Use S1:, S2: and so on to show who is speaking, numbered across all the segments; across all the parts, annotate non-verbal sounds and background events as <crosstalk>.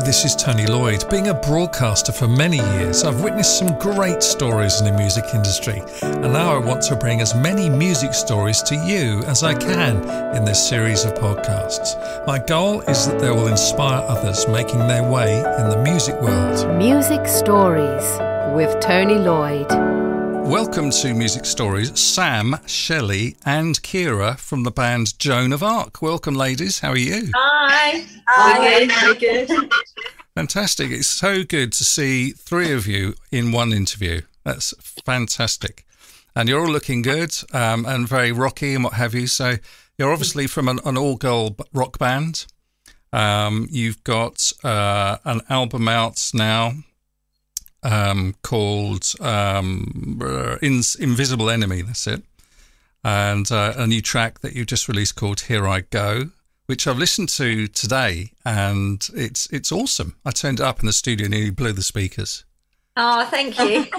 S1: This is Tony Lloyd. Being a broadcaster for many years, I've witnessed some great stories in the music industry, and now I want to bring as many music stories to you as I can in this series of podcasts. My goal is that they will inspire others making their way in the music world.
S2: Music Stories with Tony Lloyd.
S1: Welcome to Music Stories, Sam, Shelley, and Kiera from the band JOANovARC. Welcome, ladies. How are you?
S3: Hi.
S4: Hi.
S3: We're good. We're good.
S1: Fantastic. It's so good to see three of you in one interview. That's fantastic. And you're all looking good um, and very rocky and what have you. So you're obviously from an, an all girl rock band. Um, you've got uh, an album out now um, called um, In- Invisible Enemy. That's it. And uh, a new track that you just released called Here I Go, which I've listened to today, and it's it's awesome. I turned it up in the studio and nearly blew the speakers.
S3: Oh, thank you. <laughs>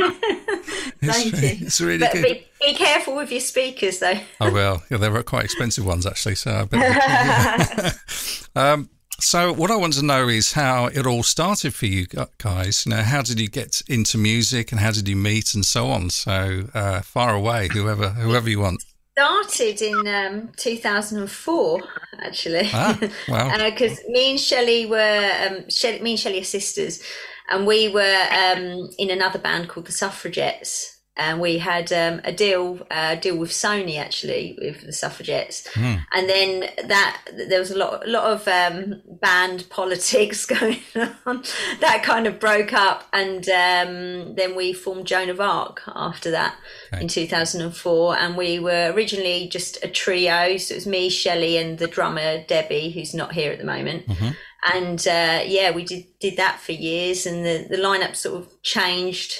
S3: Thank you.
S1: It's really
S3: but
S1: good.
S3: be, be careful with your speakers, though.
S1: Oh well, yeah, they were quite expensive ones actually. So, I bet <laughs> <laughs> um, so what I want to know is how it all started for you guys. You know, how did you get into music, and how did you meet, and so on. So, uh, far away, whoever whoever you want.
S3: Started in um, 2004, actually.
S1: Ah, wow.
S3: Because <laughs> uh, me and Shelley were, um, Shelley, me and Shelley are sisters, and we were um, in another band called the Suffragettes. And we had um, a deal, uh, deal with Sony actually with the Suffragettes,
S1: Hmm.
S3: and then that there was a lot, a lot of um, band <laughs> politics <laughs> going on. that kind of broke up, and um, then we formed JOANovARC after that
S1: Okay.
S3: in 2004, and we were originally just a trio. So it was me, Shelley, and the drummer Debbie, who's not here at the moment
S1: Mhm.
S3: and uh, yeah, we did did that for years, and the the lineup sort of changed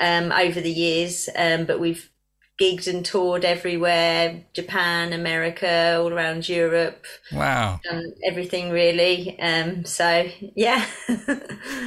S3: um, over the years, um, but we've gigged and toured everywhere Japan, America, all around Europe,
S1: Wow.
S3: done everything really. Um, so yeah, <laughs>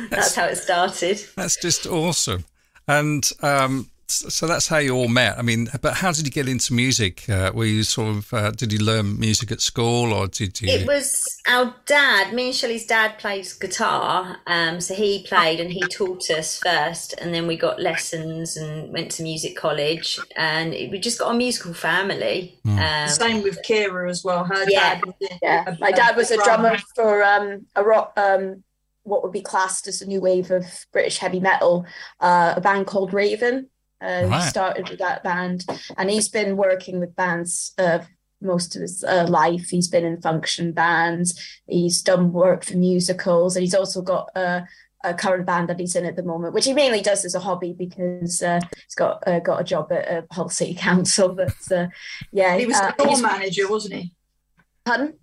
S3: that's how it started.
S1: That's just awesome. And um, so that's how you all met. I mean, but how did you get into music? Uh, were you sort of, uh, did you learn music at school or did you?
S3: It was our dad, me and Shelley's dad plays guitar. Um, so he played and he taught us first, and then we got lessons and went to music college. And it, we just got a musical family. Um,
S4: Same with Kiera as well. Her
S3: Yeah.
S4: dad.
S5: Yeah,
S4: a-
S5: my dad was a
S4: drummer.
S5: drummer for um, a rock, um, what would be classed as a new wave of British heavy metal, uh, a band called Raven. Uh,
S1: Right.
S5: He started with that band, and he's been working with bands uh, most of his uh, life. He's been in function bands. He's done work for musicals, and he's also got a, a current band that he's in at the moment, which he mainly does as a hobby because uh, he's got uh, got a job at uh, Hull City <laughs> Council. But uh, yeah,
S4: He was
S5: uh,
S4: a tour manager, wasn't he?
S5: Pardon?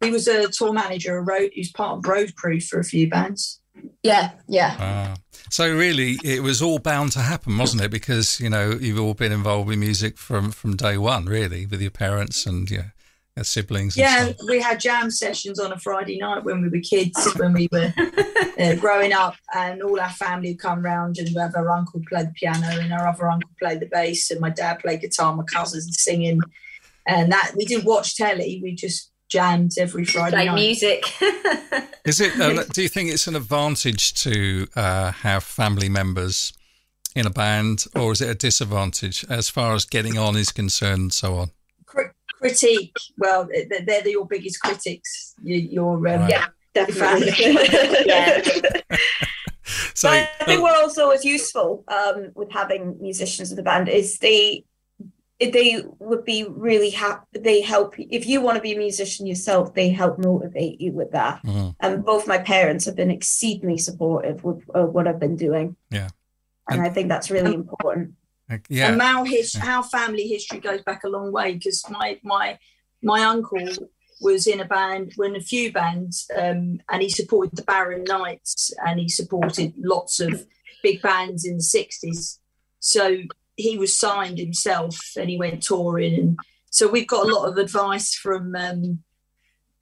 S4: He was a tour manager. A road. He was part of Road Crew for a few bands.
S5: Yeah, yeah.
S1: So really, it was all bound to happen, wasn't it? Because you know you've all been involved with music from from day one, really, with your parents and your, your siblings. And
S4: Yeah,
S1: on.
S4: we had jam sessions on a Friday night when we were kids, when we were uh, growing up, and all our family would come round and have our uncle play the piano and our other uncle played the bass, and my dad played guitar, my cousins singing, and that we didn't watch telly. We just jammed every Friday
S3: play
S4: night.
S3: music. <laughs>
S1: Is it? Uh, do you think it's an advantage to uh, have family members in a band, or is it a disadvantage as far as getting on is concerned, and so on?
S4: Cri- critique. Well, they're, they're your biggest critics. Your um,
S1: Right.
S5: Yeah, definitely. <laughs>
S3: Yeah. <laughs>
S1: So,
S5: but I think
S1: uh,
S5: what also is useful um, with having musicians in the band is they they would be really happy. They help if you want to be a musician yourself. They help motivate you with that.
S1: mhm.
S5: And both my parents have been exceedingly supportive with uh, what I've been doing.
S1: Yeah.
S5: and I think that's really important.
S1: uh, yeah,
S4: And our his, our family history goes back a long way because my my my uncle was in a band, were in a few bands, um, and he supported the Barron Knights, and he supported lots of big bands in the sixties. So he was signed himself, and he went touring, and so we've got a lot of advice from. Um,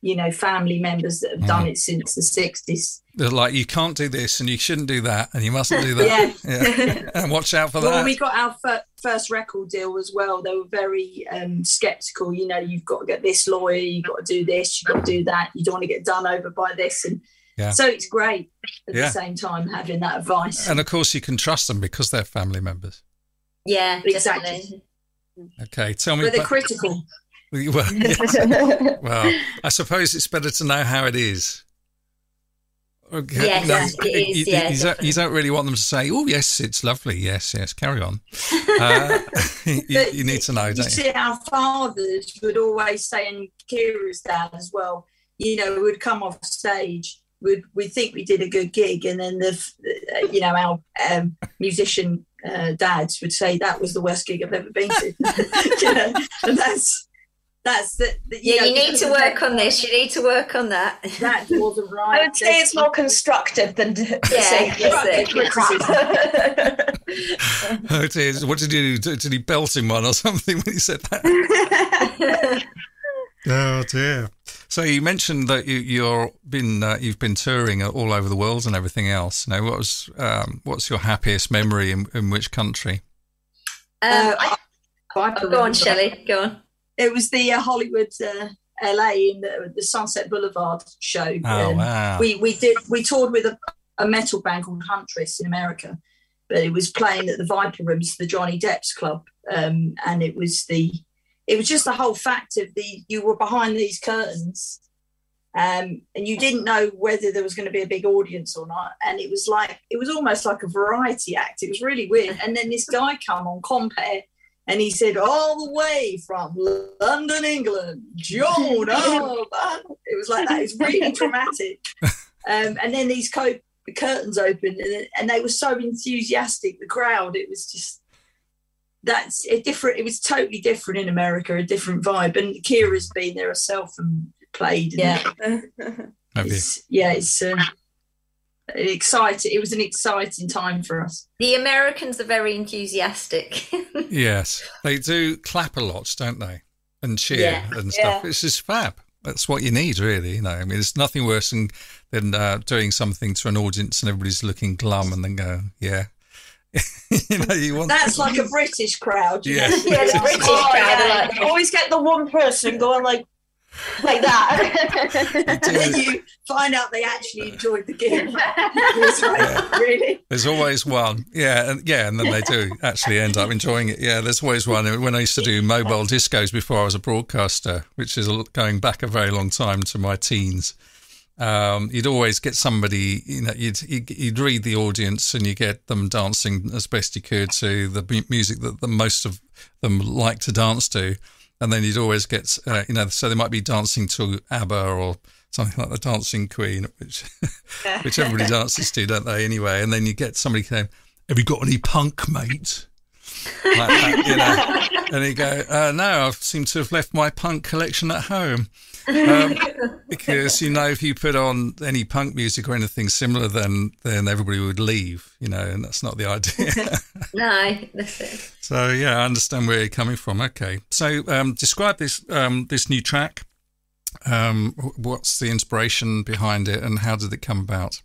S4: you know, family members that have done it since the 60s.
S1: They're like you can't do this and you shouldn't do that and you mustn't do that. <laughs> Yeah. <laughs> and watch out for
S4: Well,
S1: that.
S4: we got our fir- first record deal as well, they were very um, skeptical. You know, you've got to get this lawyer, you've got to do this, you've got to do that. You don't want to get done over by this. And
S1: Yeah.
S4: So it's great at
S1: Yeah.
S4: the same time having that advice.
S1: And of course, you can trust them because they're family members.
S3: Yeah,
S4: Exactly.
S3: definitely.
S1: Okay, tell me.
S4: but they're
S1: about-
S4: critical. <laughs>
S1: well, yes. <laughs> well, I suppose it's better to know how it is. Okay.
S3: Yes, it is,
S1: you,
S3: yeah,
S1: you, don't, you don't really want them to say, "Oh, yes, it's lovely. Yes, yes, carry on." <laughs> Uh, you, you need to know,
S4: You
S1: don't you?
S4: see, our fathers would always say, and Kiera's dad as well. You know, we'd come off stage, we'd we think we did a good gig, and then the, uh, you know, our um, musician uh, dads would say that was the worst gig I've ever been to. <laughs> you know, and that's that's the, the
S3: Yeah,
S4: know,
S3: you need to work on this. You need to work on that.
S4: That wasn't <laughs> right.
S5: I would say it's more constructive than to
S3: Yeah,
S5: say
S3: that's.
S1: Oh, it is. What did he do? Did he belt him one or something when he said that? <laughs> Oh dear. So you mentioned that you, you're been uh, you've been touring all over the world and everything else. Now, what was um, what's your happiest memory in, in which country?
S3: Um,
S4: Uh,
S3: I-
S4: I
S3: oh, go on,
S4: remember.
S3: Shelley. Go on.
S4: It was the uh, Hollywood, uh, LA, in the, the Sunset Boulevard show.
S1: Oh
S4: Um,
S1: wow!
S4: we we did we toured with a, a metal band called Huntress in America, but it was playing at the Viper Rooms, the Johnny Depp's club, um, and it was the it was just the whole fact of the you were behind these curtains, um, and you didn't know whether there was going to be a big audience or not, and it was like it was almost like a variety act. It was really weird, and then this guy come on compare. And he said, all the way from London, England, Joan. <laughs> Oh, it was like that. It was really dramatic. Um, and then these co- curtains opened, and, and they were so enthusiastic. The crowd, it was just that's a different. It was totally different in America, a different vibe. And Kiera's been there herself and played. and
S3: Yeah.
S4: It's, yeah, it's uh, exciting. It was an exciting time for us.
S3: The Americans are very enthusiastic. <laughs>
S1: Yes, they do clap a lot, don't they? And cheer
S3: Yeah.
S1: and stuff.
S5: Yeah.
S1: It's just fab. That's what you need, really. You know, I mean, there's nothing worse than than uh, doing something to an audience and everybody's looking glum and then go, "Yeah." <laughs> you know, you want
S4: That's like a British crowd. you
S1: Yeah.
S4: know? <laughs>
S3: Yeah, the British
S5: Oh,
S3: crowd
S5: yeah.
S3: are like,
S5: Always get the one person going like like that. <laughs>
S4: And then you find out they actually enjoyed the gig. It's like, Really?
S1: There's always one, yeah, and yeah, and then they do actually end up enjoying it. Yeah, there's always one. When I used to do mobile discos before I was a broadcaster, which is going back a very long time to my teens, um, you'd always get somebody. You know, you'd, you'd read the audience and you get them dancing as best you could to the music that the most of them like to dance to, and then you'd always get, uh, you know, so they might be dancing to ABBA or something like the Dancing Queen, which <laughs> which everybody <laughs> dances to, don't they? Anyway, and then you get somebody saying, "Have you got any punk, mate?" Like that, you know, <laughs> and you go, uh, "No, I seem to have left my punk collection at home." Um, <laughs> because you know, if you put on any punk music or anything similar, then then everybody would leave, you know, and that's not the idea. <laughs>
S3: no, that's it.
S1: so yeah, I understand where you're coming from. Okay, so um, describe this um, this new track. Um, what's the inspiration behind it, and how did it come about?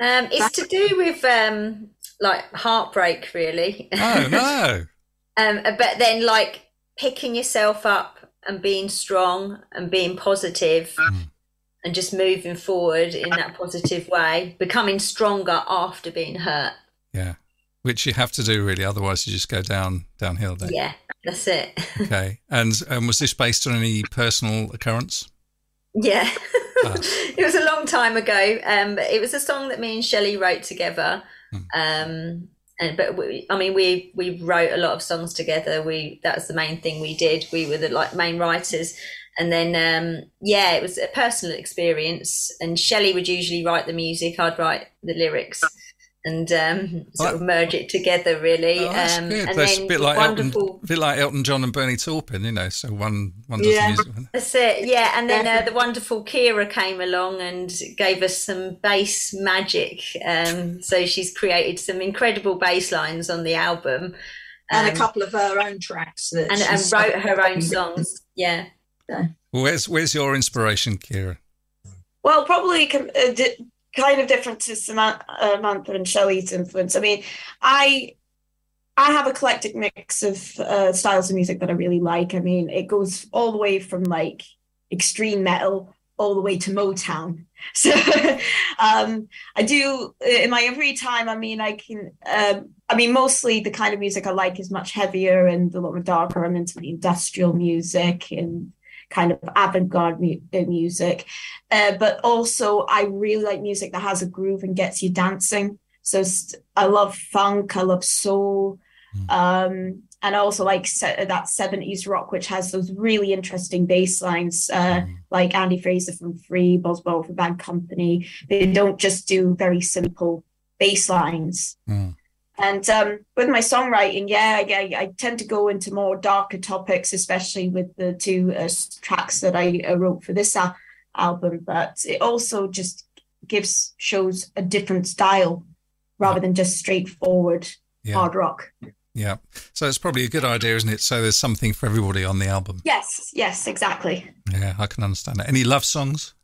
S3: Um, it's to do with um, like heartbreak, really.
S1: Oh no! <laughs>
S3: um, but then like picking yourself up and being strong and being positive and just moving forward in that positive way, becoming stronger after being hurt.
S1: Yeah, which you have to do really, otherwise you just go down downhill. You?
S3: Yeah, that's it. <laughs>
S1: Okay, and um, was this based on any personal occurrence?
S3: yeah.
S1: Ah. <laughs>
S3: it was a long time ago. Um, it was a song that me and Shelley wrote together.
S1: Hmm.
S3: Um, and but we, I mean, we we wrote a lot of songs together. We that's the main thing we did. We were the like main writers. And then um, yeah, it was a personal experience. And Shelley would usually write the music. I'd write the lyrics. And um, sort of merge it together, really.
S1: Oh, that's
S3: um,
S1: good.
S3: And
S1: That's
S3: then
S1: a bit like
S3: wonderful.
S1: Elton, bit like Elton John and Bernie Taupin, you know. So one one does
S4: Yeah.
S1: the music.
S3: That's it, yeah. And then uh, the wonderful Kiera came along and gave us some bass magic. Um, so she's created some incredible bass lines on the album
S4: And
S3: Um,
S4: a couple of her own tracks. That
S3: and, and wrote her own songs. Yeah.
S1: Where's where's your inspiration, Kiera?
S5: Well, probably uh, di- kind of different to Samantha, uh, Samantha and Shelley's influence. I mean, I I have a eclectic mix of uh, styles of music that I really like. I mean, it goes all the way from like extreme metal all the way to Motown. <laughs> So um, I do in my free time. I mean, I can. Um, I mean, mostly the kind of music I like is much heavier and a lot more darker. I'm into the industrial music and kind of avant-garde mu- uh, music, uh, but also I really like music that has a groove and gets you dancing. So I love funk. I love soul. Mm. Um, and I also like se- that 70s rock, which has those really interesting bass lines, uh, mm. like Andy Fraser from Free, Boz Burrell from Bad Company. They don't just do very simple bass lines. Mm. And um, with my songwriting, yeah, I, I, tend to go into more darker topics, especially with the two uh, tracks that I uh, wrote for this uh, album. But it also just gives shows a different style rather than just straightforward yeah. hard rock.
S1: Yeah. So it's probably a good idea, isn't it? So there's something for everybody on the album.
S5: Yes, yes, exactly.
S1: Yeah, I can understand that. Any love songs?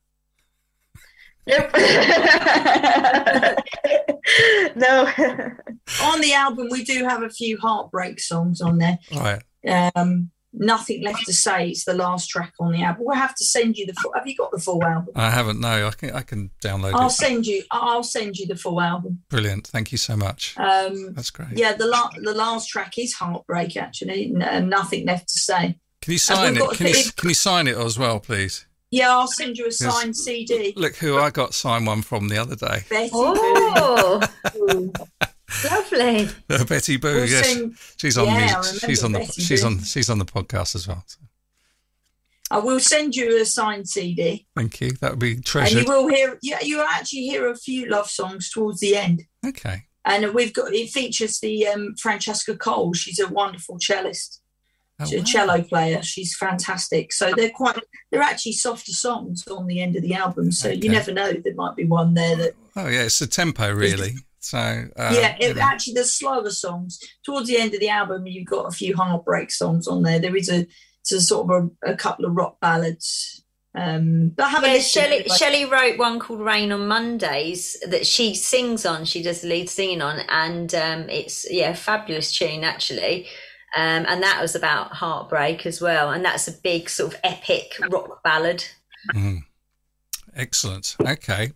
S5: Nope. <laughs> no.
S4: on the album, we do have a few heartbreak songs on there.
S1: Right.
S4: Um, nothing left to say. It's the last track on the album. We'll have to send you the. Full, have you got the full album?
S1: I haven't. No, I can. I can download
S4: I'll
S1: it.
S4: send you. I'll send you the full album.
S1: Brilliant. Thank you so much.
S4: Um,
S1: That's great.
S4: Yeah, the la- the last track is heartbreak. Actually, no, nothing left to say.
S1: Can you sign it? Can you, can you sign it as well, please?
S4: Yeah, I'll send you a signed yes. CD.
S1: Look who I got signed one from the other day.
S4: Betty
S3: oh. <laughs> Lovely.
S1: Uh, Betty Boo, we'll yes, sing, she's on. Yeah, she's on the. Betty she's Boo. on. She's on the podcast as well. So.
S4: I will send you a signed CD.
S1: Thank you. That would be treasured.
S4: And you will hear. Yeah, you actually hear a few love songs towards the end.
S1: Okay.
S4: And we've got it features the um, Francesca Cole. She's a wonderful cellist. Oh, wow. a cello player. She's fantastic. So they're quite. They're actually softer songs on the end of the album. So okay. you never know. There might be one there that.
S1: Oh yeah, it's the tempo really. So uh,
S4: yeah, it, actually, the slower songs towards the end of the album, you've got a few heartbreak songs on there. There is a, it's a sort of a, a couple of rock ballads. Um, but have yeah,
S3: Shelley, like, Shelley wrote one called Rain on Mondays that she sings on. She does the lead singing on, and um, it's yeah, fabulous tune actually. Um, and that was about heartbreak as well, and that's a big sort of epic rock ballad.
S1: Mm. Excellent. Okay.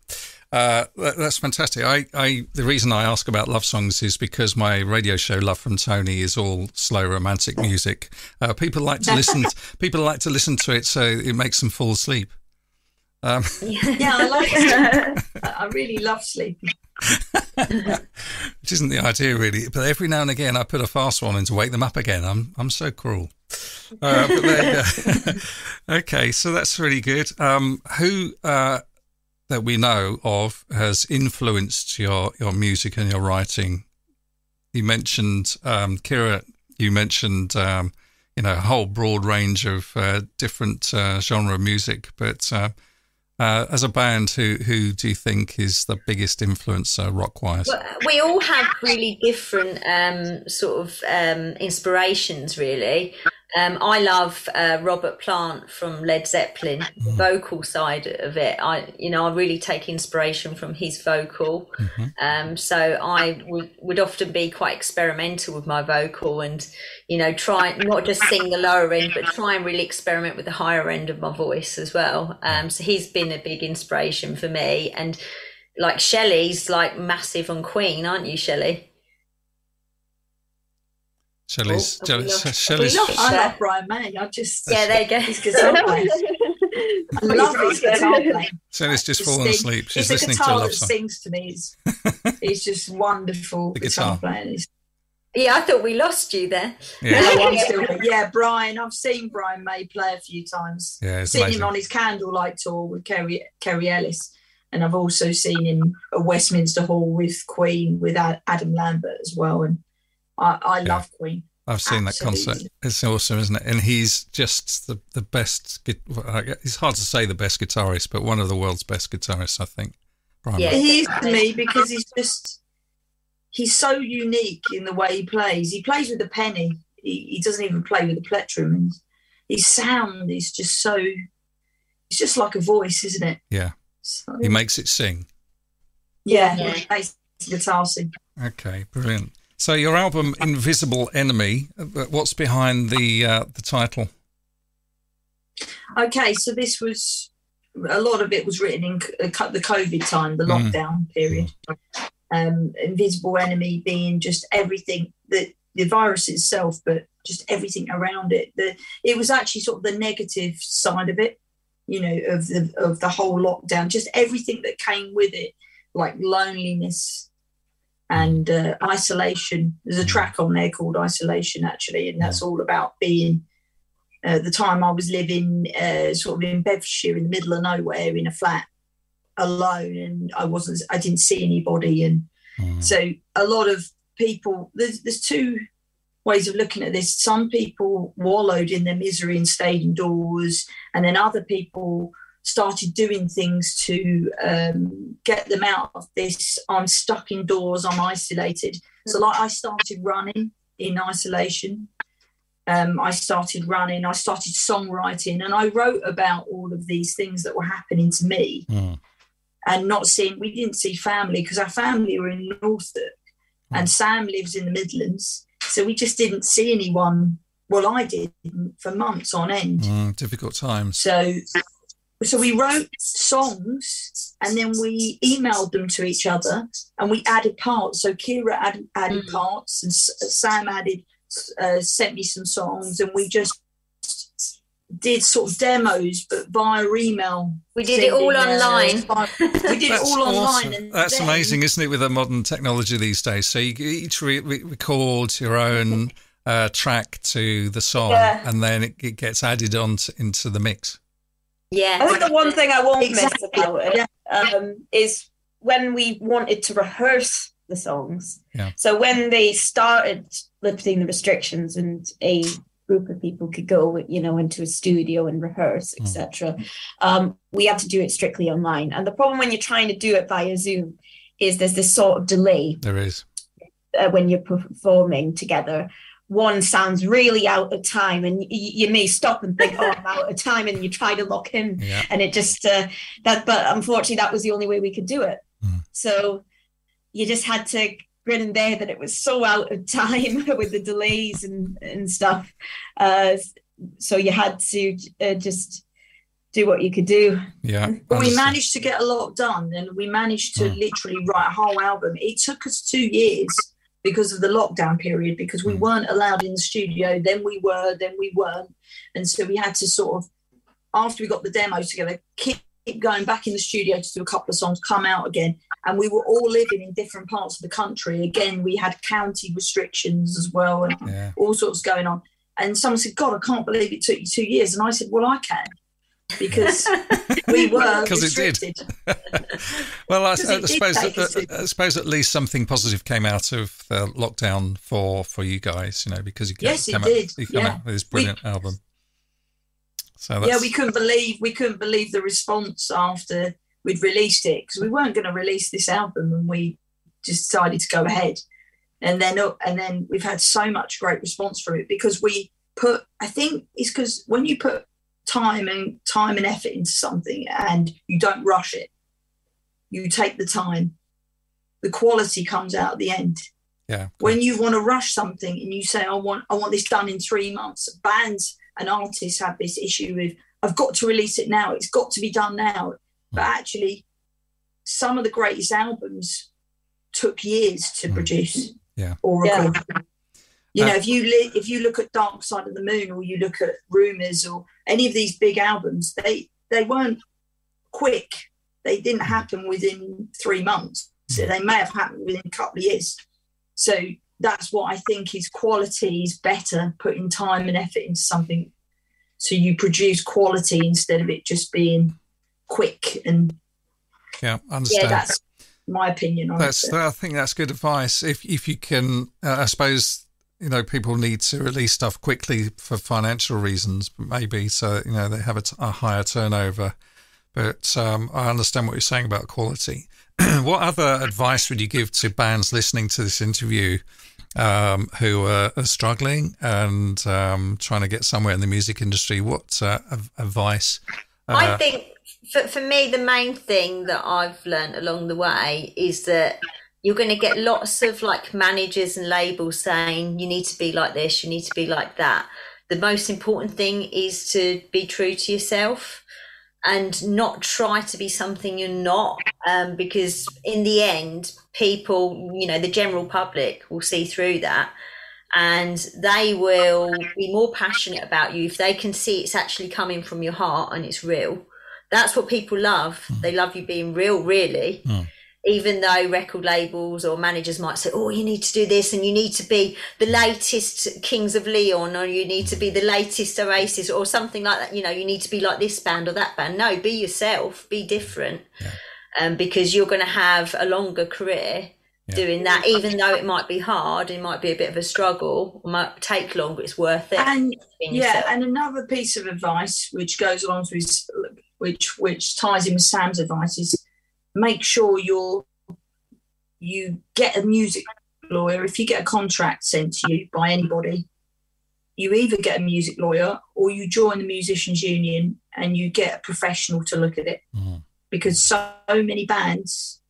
S1: Uh, that, that's fantastic. I, I, the reason I ask about love songs is because my radio show, Love from Tony, is all slow romantic music. Uh, people like to listen. <laughs> People like to listen to it, so it makes them fall asleep.
S4: Um. <laughs> Yeah, <laughs> I like <laughs> it. I really love sleep.
S1: Which isn't the idea, really. But every now and again, I put a fast one in to wake them up again. I'm I'm so cruel. Uh, but there you go. okay, so that's really good. Um, who uh, that we know of has influenced your, your music and your writing? You mentioned um, Kiera. You mentioned um, you know a whole broad range of uh, different uh, genre of music, but uh, uh as a band, who who do you think is the biggest influencer uh, rock wise?
S3: Well, we all have really different um, sort of um, inspirations, really. Um, I love uh, Robert Plant from Led Zeppelin, the mm-hmm. vocal side of it. I, you know, I really take inspiration from his vocal. Mm-hmm. Um, so I would, would often be quite experimental with my vocal and, you know, try not just sing the lower end, but try and really experiment with the higher end of my voice as well. Um, so he's been a big inspiration for me. And like Shelley's like massive on Queen, aren't you, Shelley?
S1: Shelley's,
S4: oh, Shelley's, Shelley's, I love Brian May. I just
S3: yeah, there you go.
S4: His guitar playing. I love his guitar playing.
S1: Shelley's just fallen asleep. She's
S4: it's
S1: listening to a love
S4: that sings to me. It's, it's <laughs> just wonderful.
S1: the guitar,
S4: guitar playing. It's,
S3: yeah, I thought we lost you there.
S4: Yeah. yeah, Brian. I've seen Brian May play a few times.
S1: Yeah,
S4: seen
S1: amazing.
S4: him on his Candlelight tour with Kerry Kerry Ellis, and I've also seen him at Westminster Hall with Queen with Adam Lambert as well. And I, I yeah. love Queen.
S1: I've seen Absolutely. that concert. It's awesome, isn't it? And he's just the, the best. It's hard to say the best guitarist, but one of the world's best guitarists, I think.
S4: Brian yeah, he is to me because he's just he's so unique in the way he plays. He plays with a penny. He, he doesn't even play with a plectrum. And his sound is just so. It's just like a voice, isn't it?
S1: Yeah. So, he makes it sing.
S4: Yeah, yeah. he makes the guitar sing.
S1: Okay, brilliant. So your album Invisible Enemy, uh, what's behind the uh, the title?
S4: Okay, so this was a lot of it was written in uh, the COVID time, the
S1: Mm.
S4: lockdown period. Um, invisible enemy being just everything that the virus itself, but just everything around it. The it was actually sort of the negative side of it, you know, of the of the whole lockdown. Just everything that came with it, like loneliness and uh, isolation. There's a track on there called Isolation, actually, and that's all about being. Uh, the time I was living uh, sort of in Bedfordshire in the middle of nowhere in a flat alone and I wasn't I didn't see anybody and
S1: Mm.
S4: so a lot of people there's there's two ways of looking at this some people wallowed in their misery and stayed indoors and then other people started doing things to um, get them out of this i'm stuck indoors i'm isolated so like i started running in isolation um, i started running i started songwriting and i wrote about all of these things that were happening to me
S1: Mm.
S4: and not seeing we didn't see family because our family were in Norfolk and Sam lives in the Midlands. So we just didn't see anyone. Well, I didn't for months on end.
S1: Mm, difficult times.
S4: So so we wrote songs and then we emailed them to each other and we added parts. So Kiera added, added
S3: Mm.
S4: parts and Sam added uh, sent me some songs and we just did sort of demos but via email
S3: We did it all
S4: sending, uh,
S3: online. <laughs>
S4: we did it
S1: That's
S4: all online.
S1: awesome.
S4: And
S1: That's
S4: then-
S1: amazing, isn't it, with the modern technology these days? So you each re- re- record your own uh, track to the song,
S5: Yeah.
S1: and then it, it gets added on to, into the mix.
S3: Yeah.
S5: I think the one thing I won't
S4: Exactly,
S5: miss about it um, is when we wanted to rehearse the songs.
S1: Yeah.
S5: So when they started lifting the restrictions and a group of people could go, you know, into a studio and rehearse,
S1: Mm.
S5: etc., um, we had to do it strictly online. And the problem when you're trying to do it via Zoom is there's this sort of delay
S1: There is.
S5: uh, when you're performing together. One sounds really out of time, and y- you may stop and think, "Oh, I'm out of <laughs> time," and you try to lock in
S1: Yeah.
S5: and it just uh, that but unfortunately that was the only way we could do it
S1: Mm.
S5: so you just had to grin and bear that it was so out of time <laughs> with the delays and and stuff uh, so you had to uh, just do what you could do
S1: Yeah.
S4: But we managed to get a lot done and we managed to
S1: Mm.
S4: literally write a whole album. It took us two years because of the lockdown period because we
S1: Mm.
S4: weren't allowed in the studio. Then we were, then we weren't. And so we had to sort of, after we got the demos together, keep, keep going back in the studio to do a couple of songs, come out again. And we were all living in different parts of the country. Again, we had county restrictions as well and
S1: Yeah.
S4: all sorts going on. And someone said, God, I can't believe it took you two years. And I said, Well, I can because <laughs> we were
S1: because it did. <laughs> Well, I, I
S4: it did
S1: suppose that, I suppose at least something positive came out of the lockdown for for you guys, you know, because you came,
S4: Yes, it
S1: came
S4: did.
S1: out, you come
S4: Yeah.
S1: out with this brilliant album. So that's,
S4: yeah, we couldn't believe we couldn't believe the response after we'd released it because we weren't going to release this album, and we just decided to go ahead. And then uh, and then we've had so much great response from it because we put. I think it's because when you put time and time and effort into something and you don't rush it, you take the time. The quality comes out at the end.
S1: yeah,
S4: when you want to rush something and you say i want i want this done in three months bands and artists have this issue with i've got to release it now it's got to be done now but actually some of the greatest albums took years to
S1: Mm.
S4: produce
S1: Yeah.
S4: or
S5: Yeah.
S4: You know
S1: Uh,
S4: if you li- if you look at dark side of the moon or you look at rumors or any of these big albums they they weren't quick they didn't happen within three months so they may have happened within a couple of years so that's what I think is quality is better putting time and effort into something so you produce quality instead of it just being quick and
S1: yeah, I
S4: yeah
S1: understand.
S4: that's my opinion on
S1: That's
S4: it.
S1: I think that's good advice. If if you can, uh, I suppose you know people need to release stuff quickly for financial reasons, maybe so you know they have a, t- a higher turnover. But um, I understand what you're saying about quality. <clears throat> what other advice would you give to bands listening to this interview um, who are, are struggling and um, trying to get somewhere in the music industry? What uh, advice?
S3: I
S1: uh,
S3: think for, for me, the main thing that I've learned along the way is that you're going to get lots of like managers and labels saying you need to be like this, you need to be like that. The most important thing is to be true to yourself. and not try to be something you're not um, because in the end people you know the general public will see through that and they will be more passionate about you if they can see it's actually coming from your heart and it's real that's what people love mm. they love you being real really mm even though record labels or managers might say, oh, you need to do this and you need to be the latest Kings of Leon or you need to be the latest Oasis or something like that. You know, you need to be like this band or that band. No, be yourself, be different. Yeah. Um, because you're going to have a longer career yeah. doing that, even though it might be hard, it might be a bit of a struggle, might take longer, it's worth it.
S4: And yeah, and another piece of advice which goes along with which which ties in with Sam's advice is make sure you're you get a music lawyer. If you get a contract sent to you by anybody, you either get a music lawyer or you join the musicians union and you get a professional to look at it. Mm. Because so many bands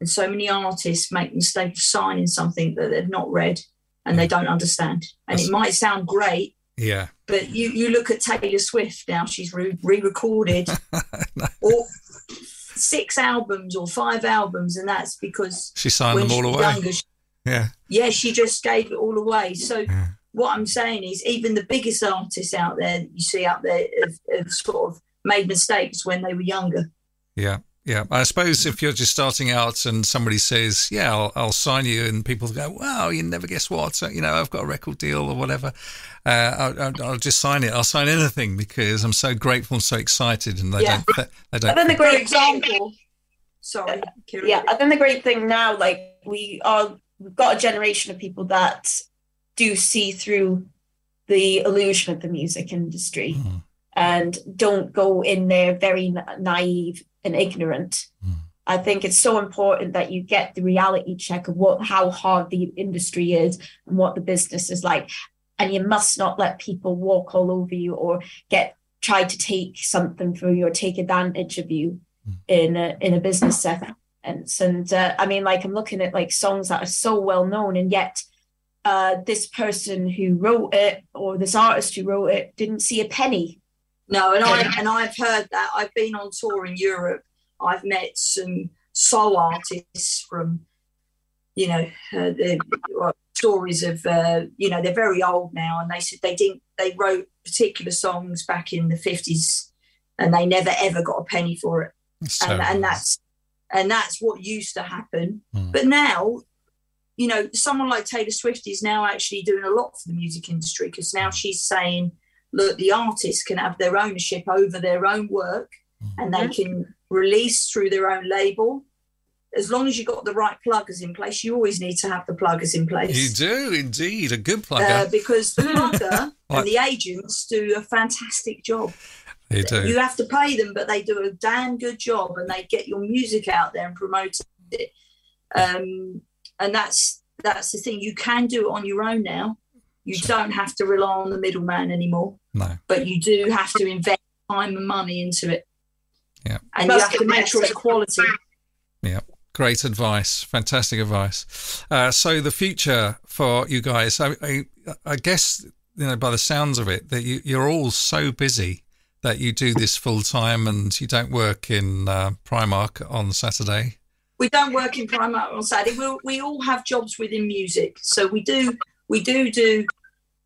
S4: and so many artists make the mistake of signing something that they've not read and they don't understand. And That's, it might sound great.
S1: Yeah.
S4: But you, you look at Taylor Swift now, she's re recorded <laughs> or six albums or five albums, and that's because
S1: she signed them all away. Younger, she, <laughs> yeah,
S4: yeah, she just gave it all away. So yeah. what I'm saying is, even the biggest artists out there that you see out there have, have sort of made mistakes when they were younger.
S1: Yeah. Yeah, I suppose if you're just starting out and somebody says, "Yeah, I'll, I'll sign you," and people go, "Wow, you never guess what? So, You know, I've got a record deal or whatever," uh, I'll, I'll, just sign it. I'll sign anything because I'm so grateful and so excited, and they
S5: yeah.
S1: don't. They don't.
S5: And then the great example. Sorry, yeah. I think the great thing now, like we are, we've got a generation of people that do see through the illusion of the music industry. Mm. And don't go in there very naive and ignorant. Mm. I think it's so important that you get the reality check of what how hard the industry is and what the business is like. And you must not let people walk all over you or get try to take something from you or take advantage of you mm. in a in a business setting. And, and uh, I mean, like I'm looking at like songs that are so well known, and yet uh, this person who wrote it or this artist who wrote it didn't see a penny
S4: no, and I and I've heard that. I've been on tour in Europe. I've met some soul artists from, you know, uh, the uh, stories of, uh, you know, they're very old now, and they said they didn't. They wrote particular songs back in the fifties, and they never ever got a penny for it. So and, and that's and that's what used to happen. Mm. But now, you know, someone like Taylor Swift is now actually doing a lot for the music industry because now she's saying look, the artists can have their ownership over their own work mm-hmm. and they can release through their own label. As long as you've got the right pluggers in place, you always need to have the pluggers in place.
S1: You do indeed, a good plugger.
S4: Uh, because the <laughs> plugger and the agents do a fantastic job.
S1: They do.
S4: You have to pay them, but they do a damn good job and they get your music out there and promote it. Um, and that's that's the thing. You can do it on your own now. You sure. don't have to rely on the middleman anymore.
S1: No.
S4: But you do have to invest time and money into it.
S1: Yeah.
S4: And you have to make sure it's quality.
S1: Yeah. Great advice. Fantastic advice. Uh, so the future for you guys, I, I, I, guess, you know, by the sounds of it, that you, you're all so busy that you do this full time and you don't work in uh, Primark on Saturday.
S4: We don't work in Primark on Saturday. We, we all have jobs within music. So we do we do do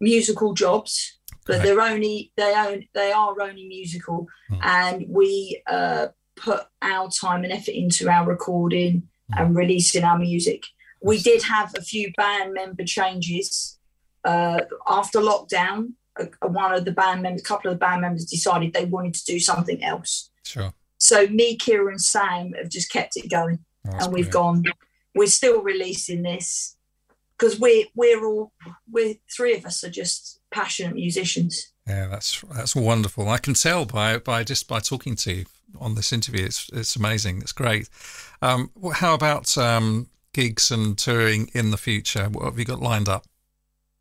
S4: musical jobs, but right. they're only they own they are only musical, mm. and we uh, put our time and effort into our recording mm. and releasing our music. We did have a few band member changes uh, after lockdown. one of the band members, a couple of the band members decided they wanted to do something else.
S1: Sure.
S4: So me, Kiera, and Sam have just kept it going, oh, and we've gone. We're still releasing this because we're we're all we're three of us are just passionate musicians.
S1: Yeah, that's that's wonderful. I can tell by by just by talking to you on this interview. It's it's amazing. It's great. Um, how about um, gigs and touring in the future? What have you got lined up?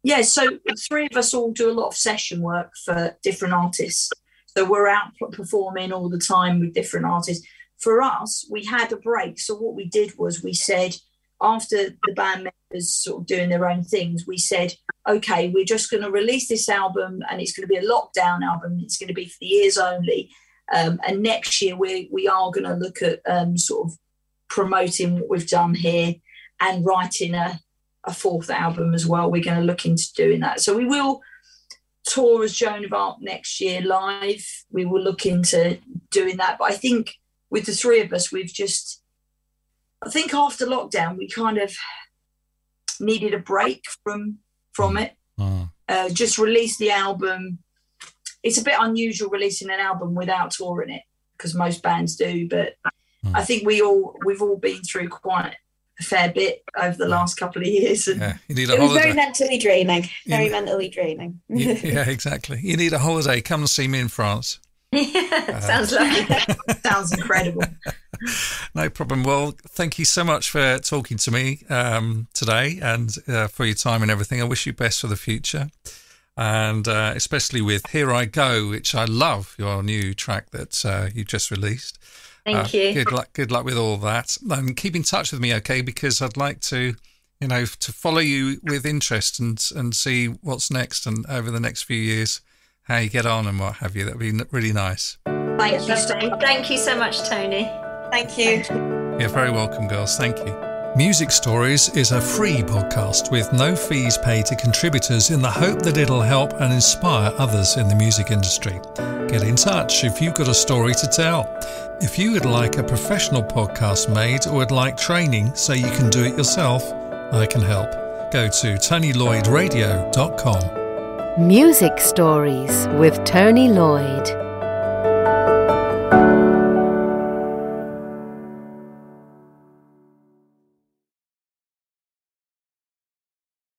S4: Yeah, so three of us all do a lot of session work for different artists. So we're out performing all the time with different artists. For us, we had a break. So what we did was we said after the band members sort of doing their own things, we said, okay, we're just going to release this album and it's going to be a lockdown album. It's going to be for the ears only. Um, and next year we we are going to look at um, sort of promoting what we've done here and writing a, a fourth album as well. We're going to look into doing that. So we will tour as JOANovARC next year live. We will look into doing that. But I think with the three of us, we've just, I think after lockdown, we kind of needed a break from from it. Mm. Uh, just release the album. It's a bit unusual releasing an album without touring it because most bands do, but mm. I think we all we've all been through quite a fair bit over the last couple of years. And
S1: yeah, you need
S5: a
S1: it
S5: holiday. was very mentally draining. Very yeah. mentally draining. <laughs>
S1: yeah, exactly. You need a holiday. Come and see me in France. <laughs>
S3: Yeah, sounds lovely. <laughs>
S4: sounds incredible. <laughs>
S1: no problem. Well, thank you so much for talking to me um, today and uh, for your time and everything. I wish you best for the future. And uh, especially with Here I Go, which I love, your new track that uh, you just released.
S3: Thank uh, you.
S1: Good luck. Good luck with all that. And keep in touch with me, okay? Because I'd like to, you know, to follow you with interest and and see what's next and over the next few years how you get on and what have you. That'd be really nice.
S3: Thank you. So, thank you so much, Tony.
S5: Thank you.
S1: You're very welcome, girls. Thank you. Music Stories is a free podcast with no fees paid to contributors in the hope that it'll help and inspire others in the music industry. Get in touch if you've got a story to tell. If you would like a professional podcast made or would like training so you can do it yourself, I can help. Go to TonyLloydRadio.com.
S2: Music Stories with Tony Lloyd.